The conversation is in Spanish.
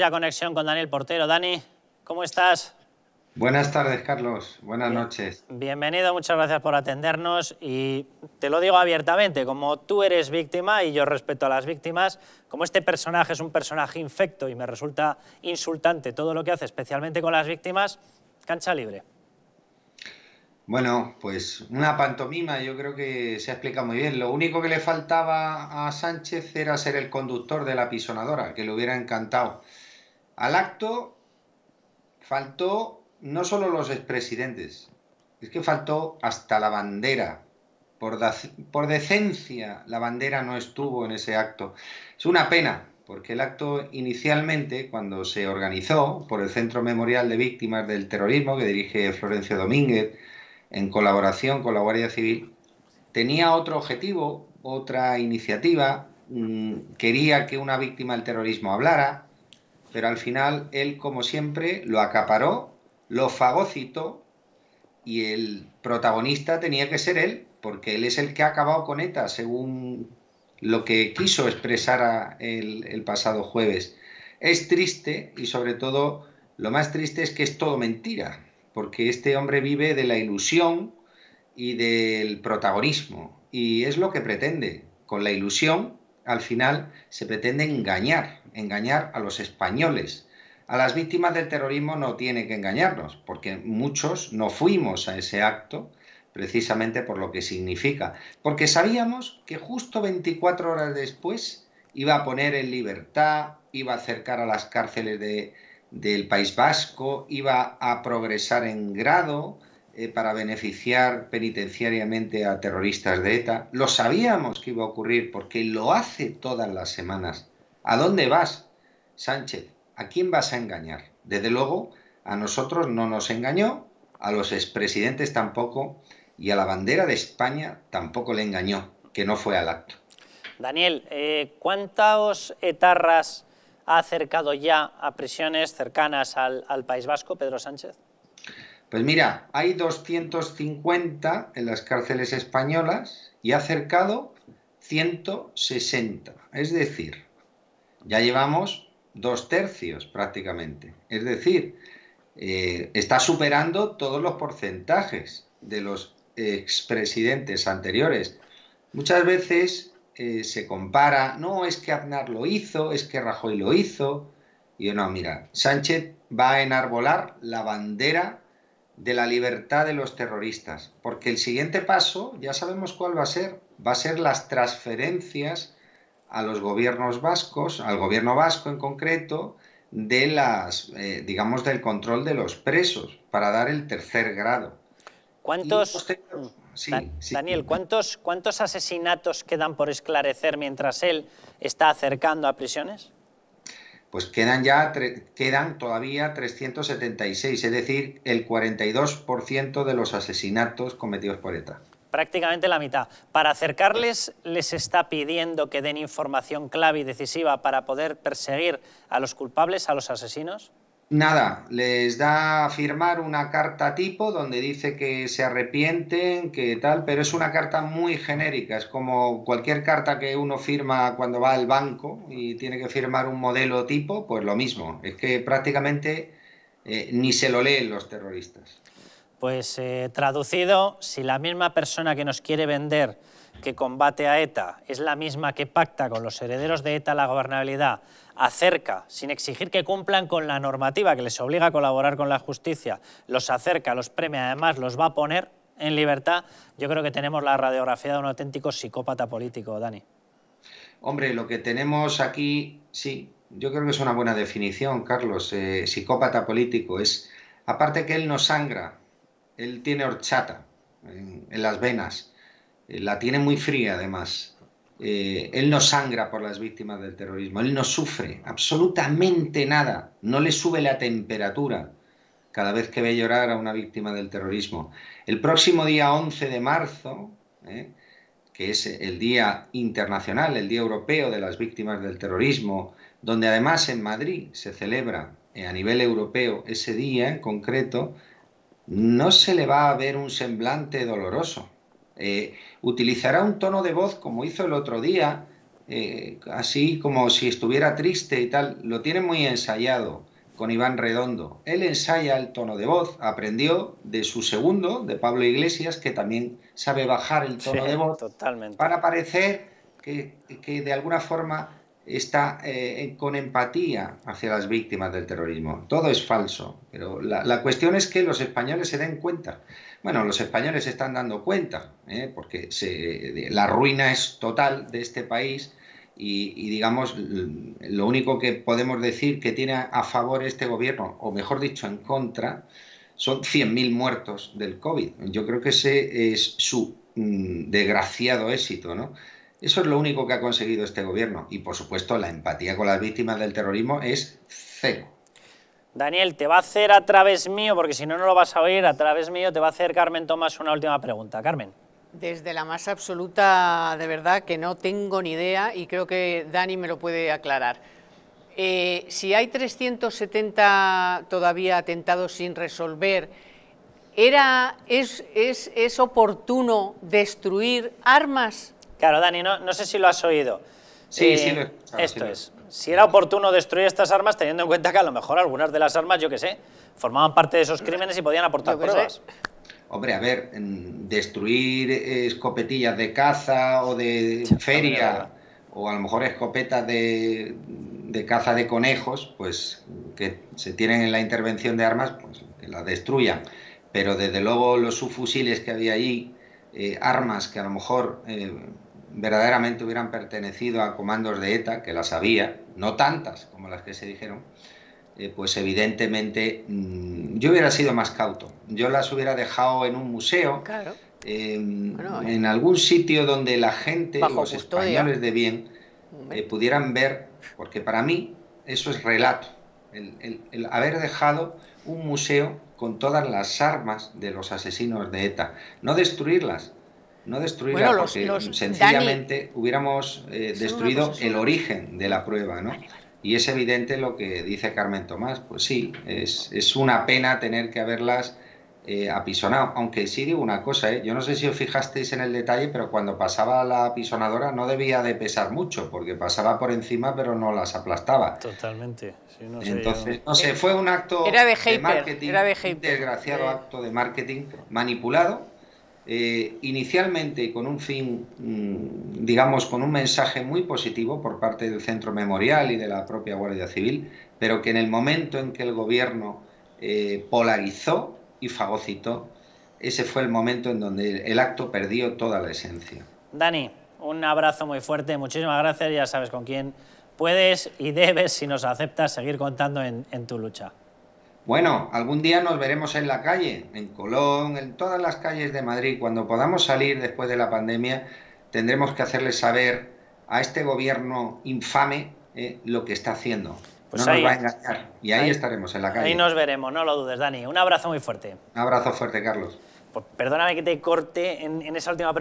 Ya conexión con Daniel Portero. Dani, ¿cómo estás? Buenas tardes, Carlos. Buenas Bien. noches. Bienvenido, muchas gracias por atendernos y te lo digo abiertamente, como tú eres víctima y yo respeto a las víctimas, como este personaje es un personaje infecto y me resulta insultante todo lo que hace, especialmente con las víctimas, cancha libre. Bueno, pues una pantomima, yo creo que se ha explicado muy bien. Lo único que le faltaba a Sánchez era ser el conductor de la pisonadora, que le hubiera encantado. Al acto faltó no solo los expresidentes, es que faltó hasta la bandera. Por, por, decencia, la bandera no estuvo en ese acto. Es una pena, porque el acto inicialmente, cuando se organizó por el Centro Memorial de Víctimas del Terrorismo, que dirige Florencio Domínguez, en colaboración con la Guardia Civil, tenía otro objetivo, otra iniciativa, mmm, quería que una víctima del terrorismo hablara, pero al final él, como siempre, lo acaparó lo fagocitó y el protagonista tenía que ser él, porque él es el que ha acabado con ETA, según lo que quiso expresar el, pasado jueves. Es triste y sobre todo lo más triste es que es todo mentira, porque este hombre vive de la ilusión y del protagonismo, y es lo que pretende. Con la ilusión, al final, se pretende engañar, engañar a los españoles, a las víctimas del terrorismo no tiene que engañarnos, porque muchos no fuimos a ese acto precisamente por lo que significa, porque sabíamos que justo 24 horas después iba a poner en libertad, iba a acercar a las cárceles de, del País Vasco, iba a progresar en grado eh, para beneficiar penitenciariamente a terroristas de ETA. Lo sabíamos que iba a ocurrir porque lo hace todas las semanas. ¿A dónde vas, Sánchez? ¿A quién vas a engañar? Desde luego, a nosotros no nos engañó, a los expresidentes tampoco, y a la bandera de España tampoco le engañó, que no fue al acto. Daniel, eh, ¿cuántos etarras ha acercado ya a prisiones cercanas al, al País Vasco, Pedro Sánchez? Pues mira, hay 250 en las cárceles españolas y ha acercado 160. Es decir, ya llevamos dos tercios prácticamente. Es decir, eh, está superando todos los porcentajes de los expresidentes anteriores. Muchas veces eh, se compara, no es que Aznar lo hizo, es que Rajoy lo hizo. Y yo no, mira, Sánchez va a enarbolar la bandera de la libertad de los terroristas, porque el siguiente paso ya sabemos cuál va a ser, va a ser las transferencias a los gobiernos vascos, al gobierno vasco en concreto, de las, eh, digamos, del control de los presos para dar el tercer grado. ¿Cuántos, sí, Dan sí. Daniel, ¿cuántos, ¿cuántos asesinatos quedan por esclarecer mientras él está acercando a prisiones? Pues quedan ya, quedan todavía 376, es decir, el 42% de los asesinatos cometidos por ETA prácticamente la mitad. Para acercarles, les está pidiendo que den información clave y decisiva para poder perseguir a los culpables, a los asesinos. Nada, les da a firmar una carta tipo donde dice que se arrepienten, que tal, pero es una carta muy genérica, es como cualquier carta que uno firma cuando va al banco y tiene que firmar un modelo tipo, pues lo mismo, es que prácticamente eh, ni se lo leen los terroristas. Pues eh, traducido, si la misma persona que nos quiere vender que combate a ETA es la misma que pacta con los herederos de ETA la gobernabilidad, acerca, sin exigir que cumplan con la normativa que les obliga a colaborar con la justicia, los acerca, los premia, además los va a poner en libertad, yo creo que tenemos la radiografía de un auténtico psicópata político, Dani. Hombre, lo que tenemos aquí, sí, yo creo que es una buena definición, Carlos, eh, psicópata político, es, aparte que él no sangra, él tiene horchata en, las venas, eh, la tiene muy fría además. Eh, él no sangra por las víctimas del terrorismo, él no sufre absolutamente nada, no le sube la temperatura cada vez que ve llorar a una víctima del terrorismo. El próximo día 11 de marzo, eh, que es el Día Internacional, el Día Europeo de las Víctimas del Terrorismo, donde además en Madrid se celebra eh, a nivel europeo ese día en concreto, no se le va a ver un semblante doloroso. Eh, utilizará un tono de voz como hizo el otro día, eh, así como si estuviera triste y tal, lo tiene muy ensayado con Iván Redondo. Él ensaya el tono de voz, aprendió de su segundo, de Pablo Iglesias, que también sabe bajar el tono de voz totalmente. para parecer que, de alguna forma está eh, con empatía hacia las víctimas del terrorismo. Todo es falso, pero la, cuestión es que los españoles se den cuenta. Bueno, los españoles se están dando cuenta, ¿eh? porque la ruina es total de este país y, digamos, lo único que podemos decir que tiene a favor este gobierno, o mejor dicho, en contra, son 100.000 muertos del COVID. Yo creo que ese es su mm, desgraciado éxito, ¿no? Eso es lo único que ha conseguido este gobierno. Y, por supuesto, la empatía con las víctimas del terrorismo es cero. Daniel, te va a hacer a través mío, porque si no, no lo vas a oír, a través mío te va a hacer Carmen Tomás una última pregunta. Carmen. Desde la más absoluta, de verdad, que no tengo ni idea y creo que Dani me lo puede aclarar. Eh, si hay 370 todavía atentados sin resolver, ¿era, es, es, ¿es oportuno destruir armas? Claro, Dani, no, no sé si lo has oído. Sí, sí, eh, Esto es. Si era oportuno destruir estas armas, teniendo en cuenta que a lo mejor algunas de las armas, yo qué sé, formaban parte de esos crímenes y podían aportar pruebas. Hombre, a ver, destruir escopetillas de caza o de feria, o a lo mejor escopetas de, caza de conejos, pues que se tienen en la intervención de armas, pues que las destruyan. Pero desde luego los subfusiles que había allí, eh, armas que a lo mejor eh, verdaderamente hubieran pertenecido a comandos de ETA, que las había, no tantas como las que se dijeron, eh, pues evidentemente mm, yo hubiera sido más cauto. Yo las hubiera dejado en un museo, em, eh. en algún sitio donde la gente, los españoles de bien, eh, pudieran ver, porque para mí eso es relato, el, haber dejado un museo con todas las armas de los asesinos de ETA, no destruirlas, no destruirlas porque sencillamente hubiéramos destruido el origen de la prueba, ¿no? Y es evidente lo que dice Carmen Tomás, pues sí, es, una pena tener que haberlas eh, apisonado. Aunque sí digo una cosa, ¿eh? yo no sé si os fijasteis en el detalle, pero cuando pasaba la apisonadora no debía de pesar mucho, porque pasaba por encima pero no las aplastaba. Totalmente. Entonces, no sé, fue un acto de, marketing, era de desgraciado acto de marketing manipulado eh, inicialmente con un fin, mm, digamos, con un mensaje muy positivo por parte del Centro Memorial y de la propia Guardia Civil, pero que en el momento en que el gobierno eh, polarizó y fagocitó, ese fue el momento en donde el acto perdió toda la esencia. Dani, un abrazo muy fuerte, muchísimas gracias, ya sabes con quién puedes y debes, si nos aceptas, seguir contando en tu lucha. Bueno, algún día nos veremos en la calle, en Colón, en todas las calles de Madrid. Cuando podamos salir después de la pandemia, tendremos que hacerle saber a este gobierno infame eh, lo que está haciendo. Pues no nos va a engañar. Y ahí, estaremos, en la calle. Ahí nos veremos, no lo dudes, Dani. Un abrazo muy fuerte. Un abrazo fuerte, Carlos. Pues perdóname que te corte en esa última pregunta.